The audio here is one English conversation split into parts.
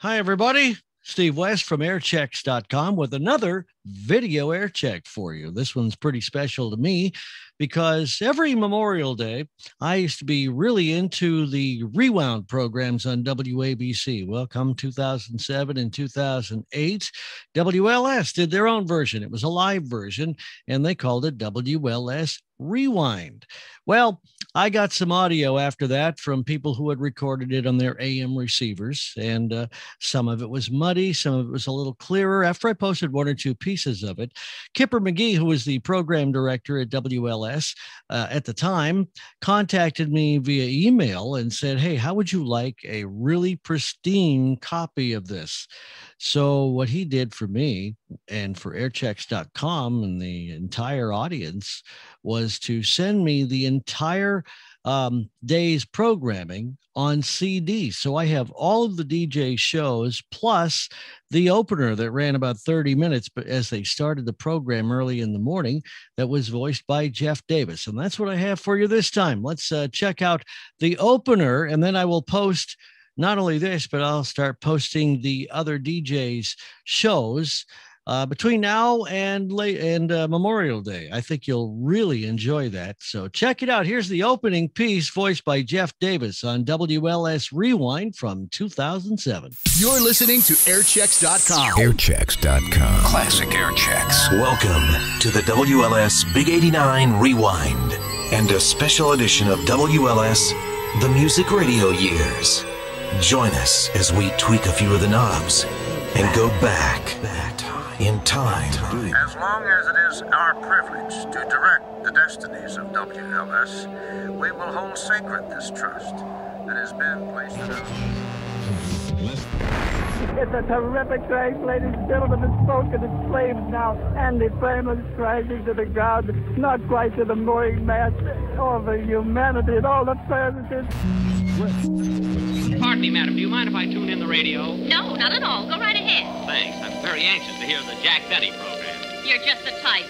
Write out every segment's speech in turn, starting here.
Hi, everybody. Steve West from airchexx.com with another video air check for you. This one's pretty special to me because every Memorial Day, I used to be really into the rewound programs on WABC. Well, come 2007 and 2008, WLS did their own version. It was a live version, and they called it WLS Rewind. Well, I got some audio after that from people who had recorded it on their AM receivers, and uh, some of it was muddy, some of it was a little clearer. After I posted one or two pieces of it, Kipper McGee, who was the program director at WLS uh, at the time, contacted me via email and said, Hey, how would you like a really pristine copy of this? So, what he did for me and for airchexx.com and the entire audience was to send me the entire um, day's programming on CD. So, I have all of the DJ shows plus the opener that ran about 30 minutes, but as they started the program early in the morning, that was voiced by Jeff Davis. And that's what I have for you this time. Let's uh, check out the opener, and then I will post not only this, but I'll start posting the other DJs shows uh, between now and late and uh, Memorial Day. I think you'll really enjoy that. So check it out. Here's the opening piece, voiced by Jeff Davis on WLS Rewind from 2007. You're listening to Airchexx.com. Airchexx.com. Classic Airchexx. Welcome to the WLS Big 89 Rewind and a special edition of WLS The Music Radio Years. Join us as we tweak a few of the knobs and go back in time. As long as it is our privilege to direct the destinies of WLS, we will hold sacred this trust that has been placed in us. It's a terrific crash, ladies and gentlemen. The smoke and the flames now, and the flame is crashing to the ground, not quite to the mooring mast. All the humanity and all the services. Pardon me, madam. Do you mind if I tune in the radio? No, not at all. Go right ahead. Thanks. I'm very anxious to hear the Jack Benny program. You're just the type.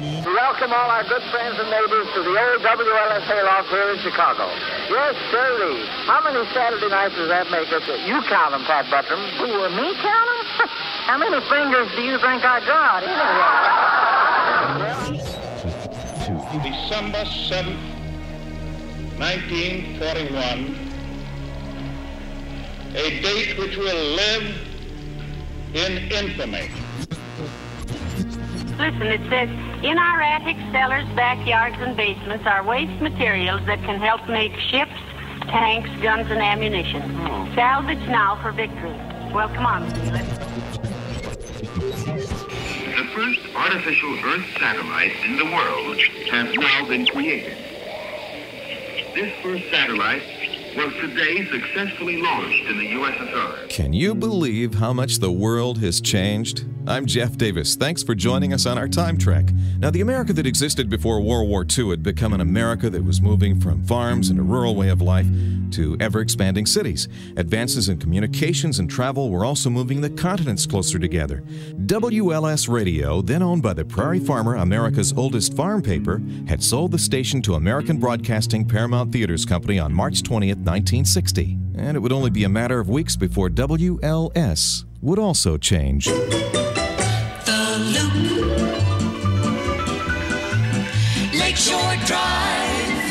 We welcome all our good friends and neighbors to the old WLS Hayloft here in Chicago. Yes, sirree. How many Saturday nights does that make us? You count them, Pat Buttram. Who, uh, me count them? How many fingers do you think I got, anyway? December 7th, 1941, a date which will live in infamy. Listen, it says, in our attics, cellars, backyards, and basements are waste materials that can help make ships, tanks, guns, and ammunition. Salvage now for victory. Well, come on, Steve. The first artificial Earth satellite in the world has now been created. This first satellite was today successfully launched in the USSR. Can you believe how much the world has changed? I'm Jeff Davis. Thanks for joining us on our time trek. Now, the America that existed before World War II had become an America that was moving from farms and a rural way of life to ever expanding cities. Advances in communications and travel were also moving the continents closer together. WLS Radio, then owned by the Prairie Farmer, America's oldest farm paper, had sold the station to American Broadcasting Paramount Theaters Company on March 20th, 1960. And it would only be a matter of weeks before WLS would also change. Lakeshore Drive.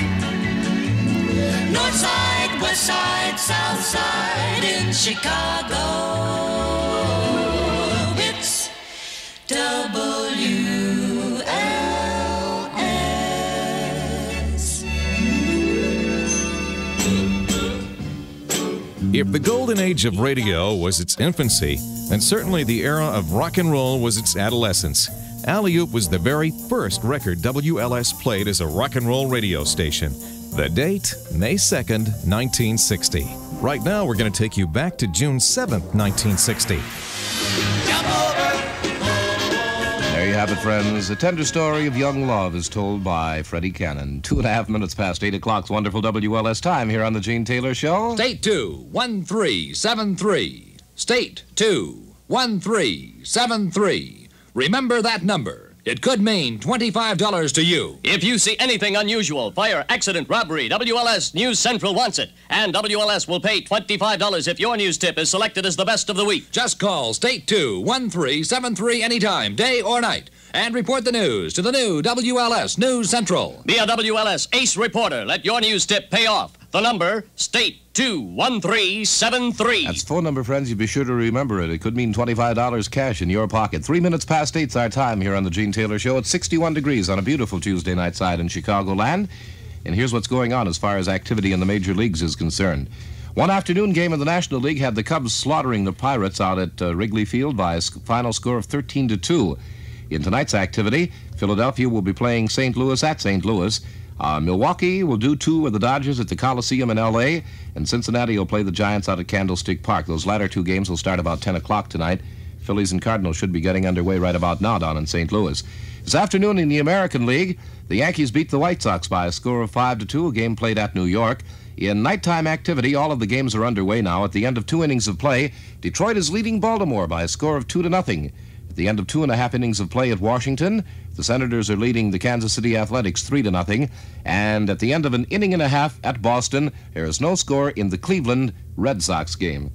North side, west side, south side in Chicago. It's WLS. If the golden age of radio was its infancy, then certainly the era of rock and roll was its adolescence. Alley Oop was the very first record WLS played as a rock and roll radio station. The date, May 2nd, 1960. Right now, we're going to take you back to June 7th, 1960. Have it, friends. A tender story of young love is told by Freddie Cannon. Two and a half minutes past 8 o'clock's wonderful WLS time here on The Gene Taylor Show. State 2, 1373. State 2, 1373. Remember that number. It could mean $25 to you. If you see anything unusual, fire, accident, robbery, WLS News Central wants it. And WLS will pay $25 if your news tip is selected as the best of the week. Just call State 2 1373 anytime, day or night, and report the news to the new WLS News Central. Be a WLS ace reporter. Let your news tip pay off. The number, State 21373. That's phone number, friends. You'd be sure to remember it. It could mean $25 cash in your pocket. Three minutes past eight's our time here on the Gene Taylor Show. It's 61 degrees on a beautiful Tuesday night side in Chicagoland. And here's what's going on as far as activity in the major leagues is concerned. One afternoon game in the National League had the Cubs slaughtering the Pirates out at uh, Wrigley Field by a final score of 13 to 2. In tonight's activity, Philadelphia will be playing St. Louis at St. Louis. Uh, Milwaukee will do two with the Dodgers at the Coliseum in L.A., and Cincinnati will play the Giants out at Candlestick Park. Those latter two games will start about 10 o'clock tonight. Phillies and Cardinals should be getting underway right about now down in St. Louis. This afternoon in the American League, the Yankees beat the White Sox by a score of 5 to 2, a game played at New York. In nighttime activity, all of the games are underway now. At the end of two innings of play, Detroit is leading Baltimore by a score of 2 to nothing. The end of two and a half innings of play at Washington, the Senators are leading the Kansas City Athletics 3 to nothing. And at the end of an inning and a half at Boston, there is no score in the Cleveland Red Sox game.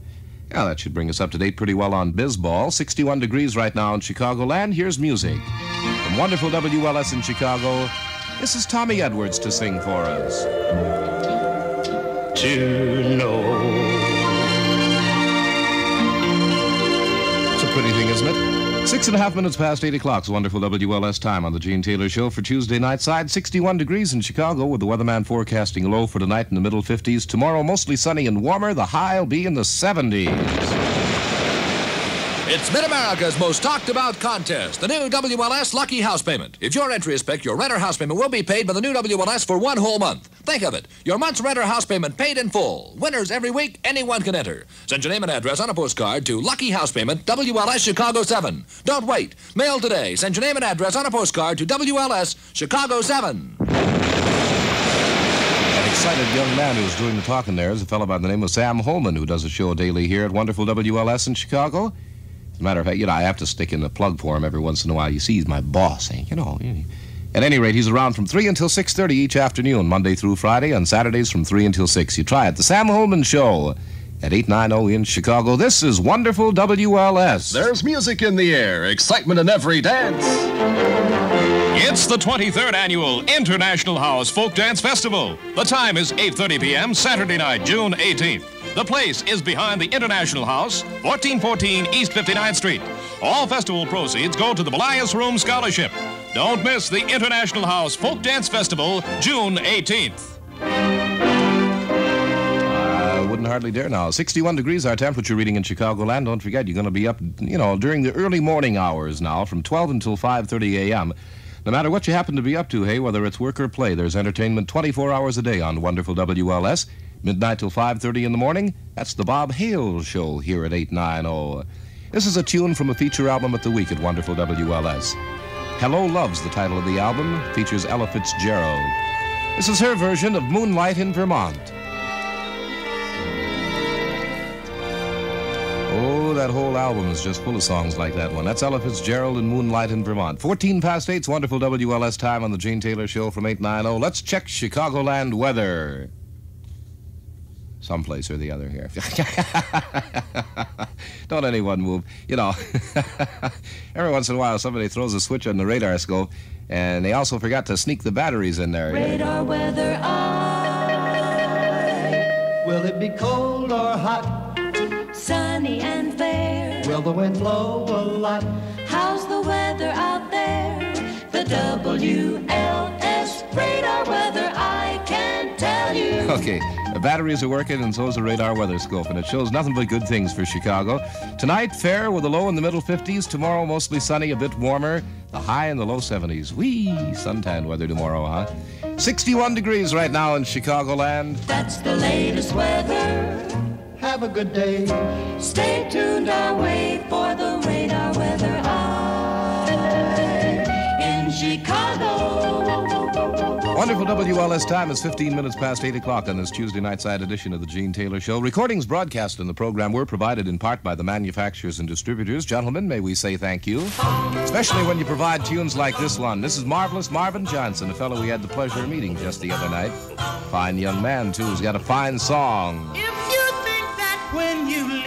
Now, that should bring us up to date pretty well on Bisball. 61 degrees right now in Chicagoland. Here's music. From wonderful WLS in Chicago, this is Tommy Edwards to sing for us. To know. It's a pretty thing, isn't it? Six and a half minutes past eight o'clock. It's wonderful WLS time on the Gene Taylor Show for Tuesday night side. 61 degrees in Chicago with the weatherman forecasting low for tonight in the middle 50s. Tomorrow, mostly sunny and warmer. The high will be in the 70s. It's Mid America's most talked about contest, the new WLS Lucky House Payment. If your entry is picked, your rent or house payment will be paid by the new WLS for one whole month. Think of it. Your month's rent or house payment paid in full. Winners every week, anyone can enter. Send your name and address on a postcard to Lucky House Payment, WLS Chicago 7. Don't wait. Mail today. Send your name and address on a postcard to WLS Chicago 7 An excited young man who's doing the talking there is a fellow by the name of Sam Holman, who does a show daily here at Wonderful WLS in Chicago. As a matter of fact, you know, I have to stick in the plug for him every once in a while. You see, he's my boss, eh? you know. At any rate, he's around from 3 until 6.30 each afternoon, Monday through Friday, and Saturdays from 3 until 6. You try it. The Sam Holman Show at 890 in Chicago. This is Wonderful WLS. There's music in the air, excitement in every dance. It's the 23rd annual International House Folk Dance Festival. The time is 8:30 p.m. Saturday night, June 18th. The place is behind the International House, 1414 East 59th Street. All festival proceeds go to the Belias Room Scholarship. Don't miss the International House Folk Dance Festival, June 18th. I uh, wouldn't hardly dare now. 61 degrees our temperature reading in Chicagoland. Don't forget, you're going to be up, you know, during the early morning hours now, from 12 until 5:30 a.m. No matter what you happen to be up to, hey, whether it's work or play, there's entertainment 24 hours a day on wonderful WLS midnight till 5.30 in the morning. That's the Bob Hale Show here at 890. This is a tune from a feature album at the week at Wonderful WLS. Hello Love's the title of the album, features Ella Fitzgerald. This is her version of Moonlight in Vermont. Oh, that whole album is just full of songs like that one. That's Ella Fitzgerald and Moonlight in Vermont. 14 past 8's wonderful WLS time on the Gene Taylor Show from 890. Let's check Chicagoland weather someplace or the other here. Don't anyone move. You know, every once in a while somebody throws a switch on the radar scope, and they also forgot to sneak the batteries in there. Radar weather eye. Will it be cold or hot? Sunny and fair. Will the wind blow a lot? How's the weather out there? The WLS radar weather I can tell you. Okay. The batteries are working, and so is the radar weather scope, and it shows nothing but good things for Chicago. Tonight, fair with a low in the middle 50s. Tomorrow, mostly sunny, a bit warmer. The high in the low 70s. Wee, suntan weather tomorrow, huh? 61 degrees right now in Chicagoland. That's the latest weather. Have a good day. Stay tuned, I'll wait for the radar weather eye in Chicago. Wonderful WLS time is 15 minutes past 8 o'clock on this Tuesday night side edition of the Gene Taylor Show. Recordings broadcast in the program were provided in part by the manufacturers and distributors. Gentlemen, may we say thank you? Especially when you provide tunes like this one. This is Marvelous Marvin Johnson, a fellow we had the pleasure of meeting just the other night. Fine young man, too, who's got a fine song. If you think that when you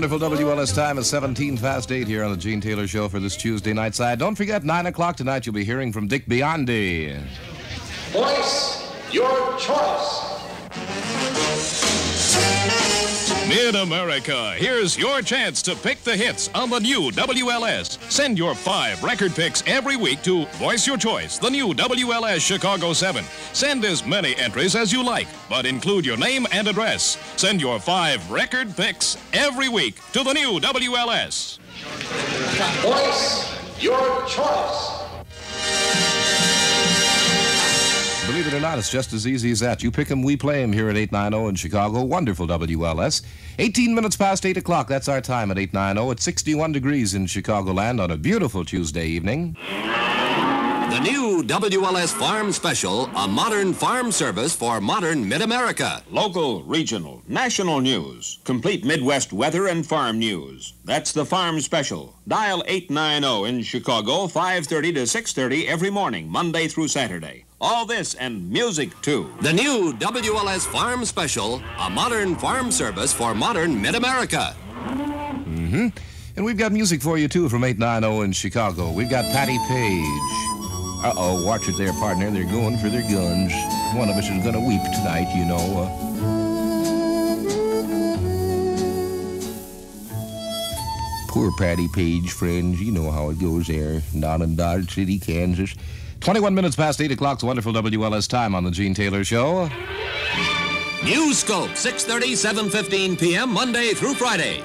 Wonderful WLS time is 17 past 8 here on the Gene Taylor Show for this Tuesday night side. Don't forget, 9 o'clock tonight, you'll be hearing from Dick Biondi. Voice your choice. Mid America, here's your chance to pick the hits on the new WLS. Send your five record picks every week to Voice Your Choice, the new WLS Chicago 7. Send as many entries as you like, but include your name and address. Send your five record picks every week to the new WLS. Voice your choice. Believe it or not, it's just as easy as that. You pick pick 'em, we play play 'em here at 890 in Chicago. Wonderful WLS. 18 minutes past 8 o'clock. That's our time at 890. It's 61 degrees in Chicagoland on a beautiful Tuesday evening. The new WLS Farm Special, a modern farm service for modern Mid America. Local, regional, national news, complete Midwest weather and farm news. That's the Farm Special. Dial 890 in Chicago, 5:30 to 6:30 every morning, Monday through Saturday. All this and music too. The new WLS Farm Special, a modern farm service for modern Mid America. Mm-hmm. And we've got music for you, too, from 890 in Chicago. We've got Patti Page. Uh-oh, watch it there, partner. They're going for their guns. One of us is going to weep tonight, you know. Uh, poor Patti Page, friends. You know how it goes there. Down in Dodge City, Kansas. 21 minutes past 8 o'clock. It's wonderful WLS time on the Gene Taylor Show. News Scope, 6:30, 7:15 p.m. Monday through Friday.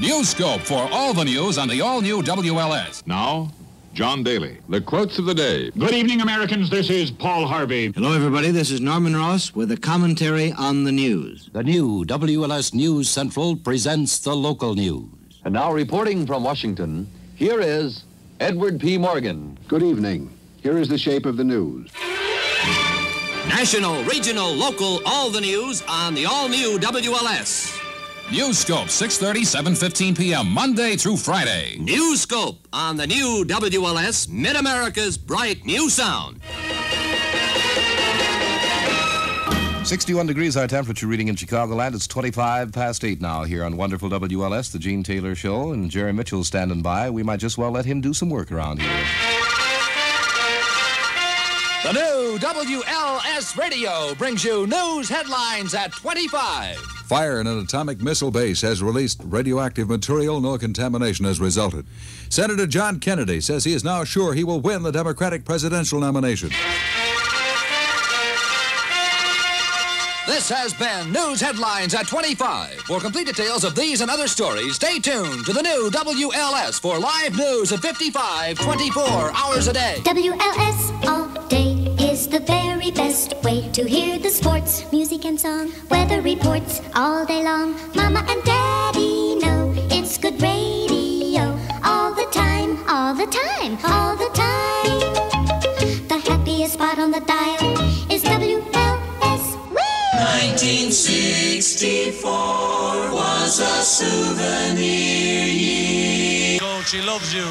News Scope for all the news on the all-new WLS. Now, John Daly. The quotes of the day. Good evening, Americans. This is Paul Harvey. Hello, everybody. This is Norman Ross with a commentary on the news. The new WLS News Central presents the local news. And now, reporting from Washington, here is Edward P. Morgan. Good evening. Here is the shape of the news. National, regional, local, all the news on the all-new WLS. News Scope, 6:30, 7:15 p.m. Monday through Friday. News Scope on the new WLS, Mid America's bright new sound. 61 degrees our temperature reading in Chicagoland. It's 25 past 8 now here on wonderful WLS, the Gene Taylor Show, and Jerry Mitchell's standing by. We might just well let him do some work around here. The new WLS Radio brings you news headlines at 25. Fire in an atomic missile base has released radioactive material. No contamination has resulted. Senator John Kennedy says he is now sure he will win the Democratic presidential nomination. This has been News Headlines at 25. For complete details of these and other stories, stay tuned to the new WLS for live news at 55, 24 hours a day. WLS all day is the very best way to hear the sports, music, and song. Weather reports all day long. Mama and Daddy know it's good radio all the time, all the time, all the time. 1964 was a souvenir year. She loves you.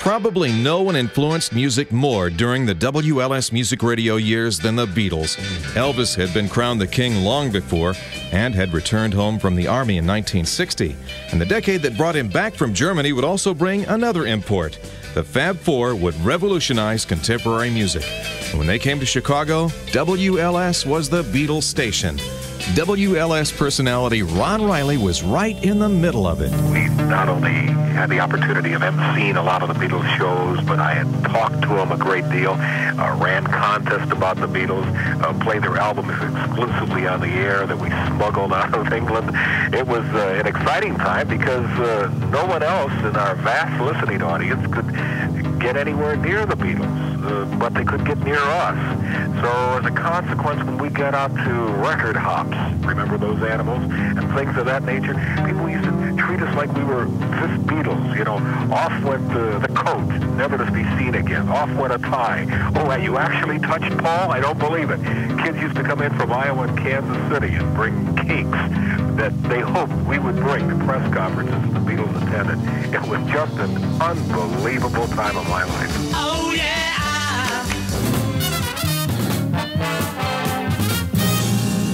Probably no one influenced music more during the WLS music radio years than the Beatles. Elvis had been crowned the king long before and had returned home from the army in 1960. And the decade that brought him back from Germany would also bring another import. The Fab Four would revolutionize contemporary music. When they came to Chicago, WLS was the Beatles station. WLS personality Ron Riley was right in the middle of it. We not only had the opportunity of emceeing a lot of the Beatles shows, but I had talked to them a great deal, uh, ran contests about the Beatles, uh, played their albums exclusively on the air that we smuggled out of England. It was uh, an exciting time because uh, no one else in our vast listening audience could get anywhere near the Beatles. But they could get near us. So as a consequence, when we got out to record hops, remember those animals, and things of that nature, people used to treat us like we were fifth Beatles. You know, off went the, the coat, never to be seen again. Off went a tie. Oh, you actually touched Paul? I don't believe it. Kids used to come in from Iowa and Kansas City and bring cakes that they hoped we would bring to press conferences the Beatles attended. It was just an unbelievable time of my life. Oh yeah.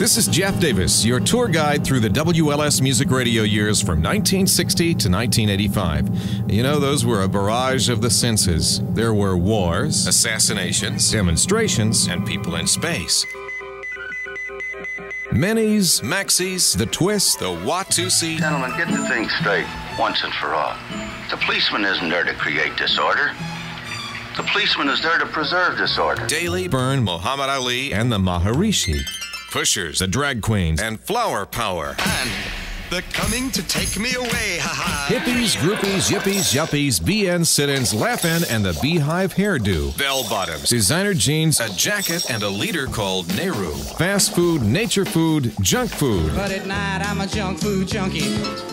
This is Jeff Davis, your tour guide through the WLS music radio years from 1960 to 1985. You know, those were a barrage of the senses. There were wars, assassinations, demonstrations, and people in space. Minis, Maxis, the Twist, the Watusi. Gentlemen, get the thing straight once and for all. The policeman isn't there to create disorder. The policeman is there to preserve disorder. Daley, Burn, Muhammad Ali, and the Maharishi. Pushers, the drag queens, and flower power. And they're coming to take me away, haha. Hippies, groupies, yippies, yuppies, BN sit-ins, laugh-in, and the beehive hairdo. Bell-bottoms, designer jeans, a jacket, and a leader called Nehru. Fast food, nature food, junk food. But at night I'm a junk food junkie.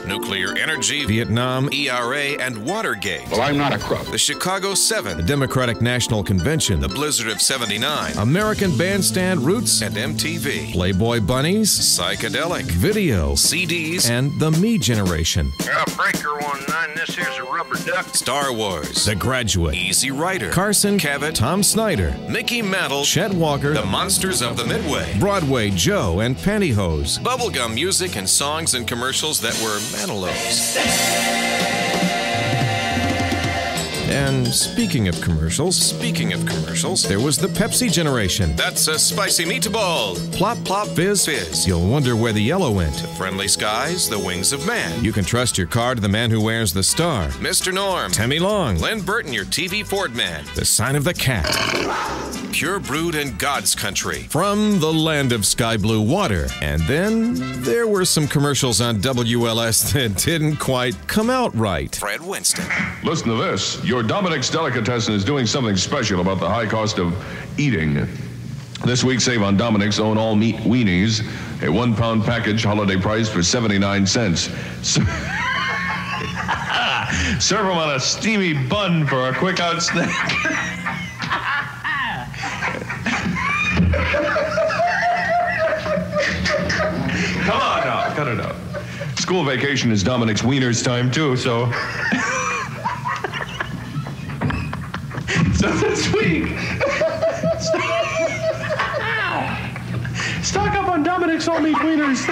Nuclear energy, Vietnam, ERA, and Watergate. Well, I'm not a crook. The Chicago 7, the Democratic National Convention, the Blizzard of 79, American Bandstand Roots, and MTV. Playboy Bunnies, Psychedelic, Video, CDs, and the Me Generation. Uh, breaker one nine. This here's a rubber duck. Star Wars, The Graduate, Easy Rider, Carson. Cavett, Tom Snyder, Mickey Mantle, Chet Walker, The Monsters of the Midway, Broadway Joe and Pantyhose, bubblegum music and songs and commercials that were Manilows. And speaking of commercials, speaking of commercials, there was the Pepsi generation. That's a spicy meatball. Plop, plop, fizz, fizz. You'll wonder where the yellow went. The friendly skies, the wings of man. You can trust your car to the man who wears the star. Mr. Norm, Tammy Long, Len Burton, your TV Ford man. The sign of the cat. Pure brewed in God's country. From the land of sky blue water. And then there were some commercials on WLS that didn't quite come out right. Fred Winston. Listen to this. Your Dominick's Delicatessen is doing something special about the high cost of eating. This week, save on Dominick's own all meat weenies, a one pound package, holiday price for 79 cents. So- Serve them on a steamy bun for a quick out snack. Come on now, cut it out. School vacation is Dominick's Wiener's time too, so. so this week. Stock up on Dominick's meat wieners.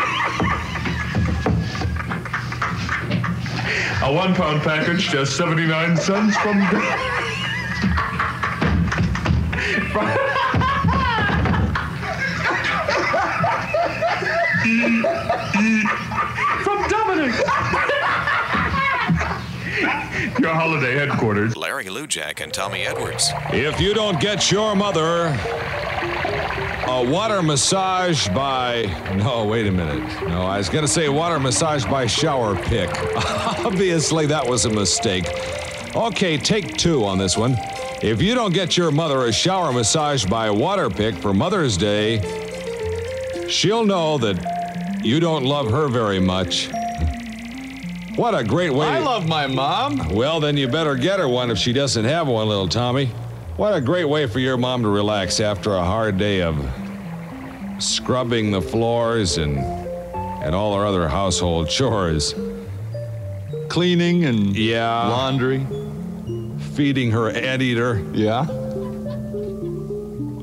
A one pound package, just 79 cents from. from Dominick! Your holiday headquarters. Larry Lujack and Tommy Edwards. If you don't get your mother a water massage by. No, wait a minute. No, I was going to say water massage by shower pick. Obviously, that was a mistake. Okay, take two on this one. If you don't get your mother a shower massage by Water Pik for Mother's Day, she'll know that you don't love her very much. What a great way. I love my mom. Well, then you better get her one if she doesn't have one, little Tommy. What a great way for your mom to relax after a hard day of scrubbing the floors and and all her other household chores. Cleaning and yeah, laundry. Feeding her anteater. Yeah.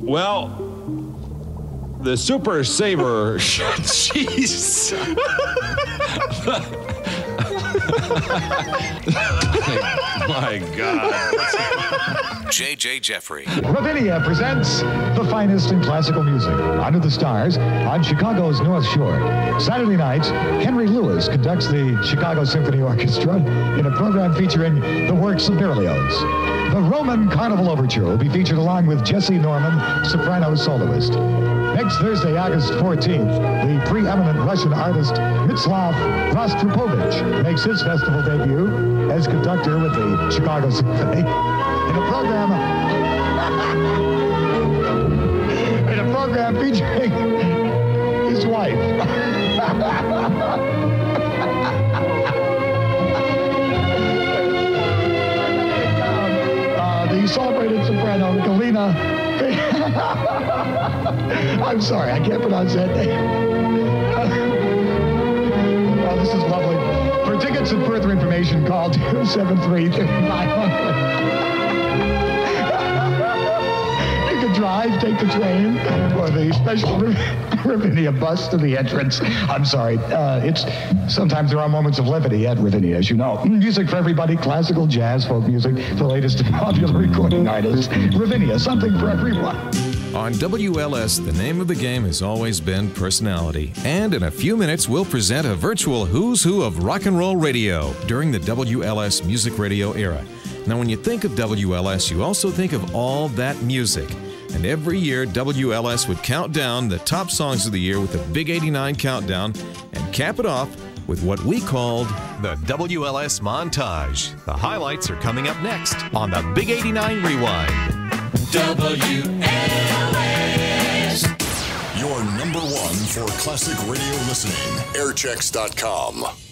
Well, the Super Saver. Jeez. My God. J.J. Jeffrey. Ravinia presents the finest in classical music. Under the stars on Chicago's North Shore. Saturday nights, Henry Lewis conducts the Chicago Symphony Orchestra in a program featuring the works of Berlioz. The Roman Carnival Overture will be featured along with Jessye Norman, soprano soloist. Next Thursday, August 14th, the preeminent Russian artist Mstislav Rostropovich makes his festival debut as conductor with the Chicago Symphony in a program In a program featuring his wife. Uh, celebrated soprano, Galina. I'm sorry, I can't pronounce that name. Oh, this is lovely. For tickets and further information, call 273 You can drive, take the train, or the special Ravinia bus to the entrance. I'm sorry. Uh, it's sometimes there are moments of levity at Ravinia, as you know. Music for everybody: classical, jazz, folk music, the latest popular recording artists. Ravinia, something for everyone. On WLS, the name of the game has always been personality. And in a few minutes, we'll present a virtual who's who of rock and roll radio during the WLS music radio era. Now, when you think of WLS, you also think of all that music. And every year, WLS would count down the top songs of the year with the Big 89 Countdown and cap it off with what we called the WLS Montage. The highlights are coming up next on the Big 89 Rewind. WLS. Your number one for classic radio listening. Airchexx.com.